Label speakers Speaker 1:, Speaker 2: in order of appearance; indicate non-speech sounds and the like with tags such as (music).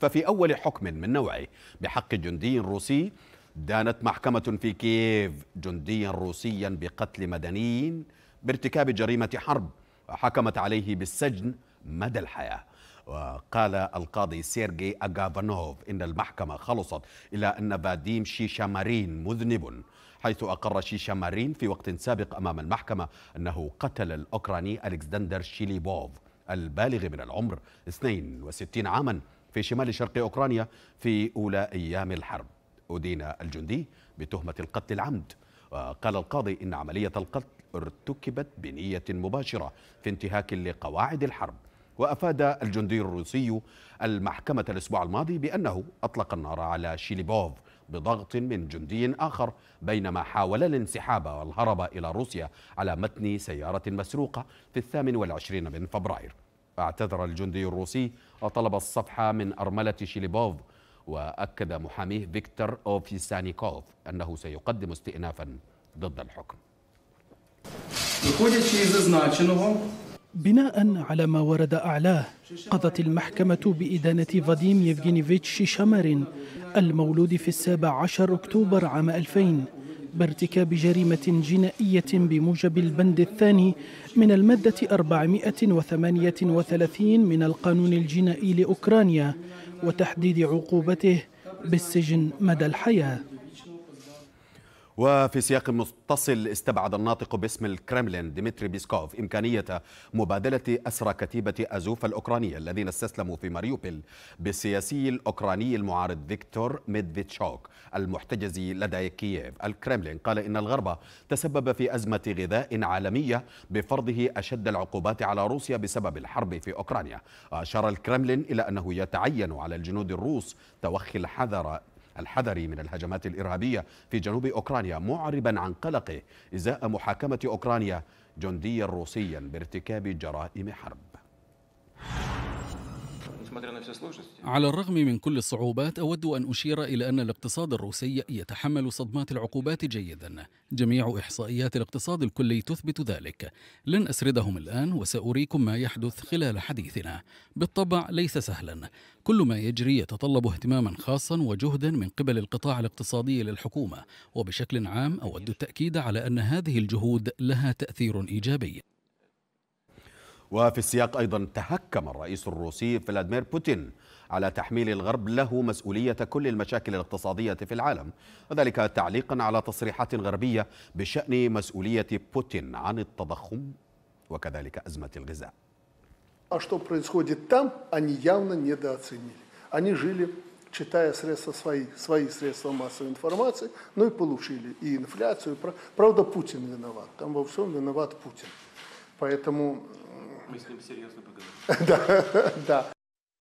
Speaker 1: ففي أول حكم من نوعه بحق جندي روسي أدانت محكمة في كييف جنديا روسيا بقتل مدنيين بارتكاب جريمة حرب وحكمت عليه بالسجن مدى الحياة. وقال القاضي سيرجي أغافانوف إن المحكمة خلصت إلى أن فاديم شيشامارين مذنب حيث أقر شيشامارين في وقت سابق أمام المحكمة أنه قتل الأوكراني ألكسندر شيليبوف البالغ من العمر 62 عاما. في شمال شرق أوكرانيا في أولى أيام الحرب. أدين الجندي بتهمة القتل العمد. وقال القاضي إن عملية القتل ارتكبت بنية مباشرة في انتهاك لقواعد الحرب. وأفاد الجندي الروسي المحكمة الأسبوع الماضي بأنه أطلق النار على شيليبوف بضغط من جندي آخر بينما حاول الانسحاب والهرب إلى روسيا على متن سيارة مسروقة في الثامن والعشرين من فبراير. اعتذر الجندي الروسي وطلب الصفح من أرملة شيليبوف وأكد محاميه فيكتور أوفيسانيكوف أنه سيقدم استئنافا ضد الحكم.
Speaker 2: بناء على ما ورد أعلاه قضت المحكمة بإدانة فاديم يفجينيفيتش شيشامارين المولود في السابع عشر أكتوبر عام 2000 بارتكاب جريمة جنائية بموجب البند الثاني من المادة 438 من القانون الجنائي لأوكرانيا وتحديد عقوبته بالسجن مدى الحياة.
Speaker 1: وفي سياق متصل استبعد الناطق باسم الكرملين ديمتري بيسكوف إمكانية مبادلة أسرى كتيبة أزوف الأوكرانية الذين استسلموا في ماريوبيل بالسياسي الأوكراني المعارض فيكتور ميدفيتشوك المحتجز لدى كييف. الكرملين قال إن الغرب تسبب في أزمة غذاء عالمية بفرضه أشد العقوبات على روسيا بسبب الحرب في أوكرانيا. وأشار الكرملين إلى أنه يتعين على الجنود الروس توخي الحذر الحذري من الهجمات الإرهابية في جنوب أوكرانيا معربا عن قلقه إزاء محاكمة أوكرانيا جنديا روسيا بارتكاب جرائم حرب.
Speaker 3: على الرغم من كل الصعوبات أود أن أشير إلى أن الاقتصاد الروسي يتحمل صدمات العقوبات جيدا. جميع إحصائيات الاقتصاد الكلي تثبت ذلك. لن أسردهم الآن وسأريكم ما يحدث خلال حديثنا. بالطبع ليس سهلا. كل ما يجري يتطلب اهتماما خاصا وجهدا من قبل القطاع الاقتصادي للحكومة. وبشكل عام أود التأكيد على أن هذه الجهود لها تأثير إيجابي.
Speaker 1: وفي السياق أيضا تهكم الرئيس الروسي فلاديمير بوتين على تحميل الغرب له مسؤولية كل المشاكل الاقتصادية في العالم وذلك تعليقا على تصريحات غربية بشأن مسؤولية بوتين عن التضخم وكذلك أزمة الغذاء
Speaker 4: А что происходит там, они явно недооценили. Они жили, читая средства свои, свои средства массовой информации, ну и получили и инфляцию. Правда, Путин виноват. Там во всем виноват Путин. Поэтому...
Speaker 5: Мы с ним серьезно поговорим. (laughs)
Speaker 4: да, да.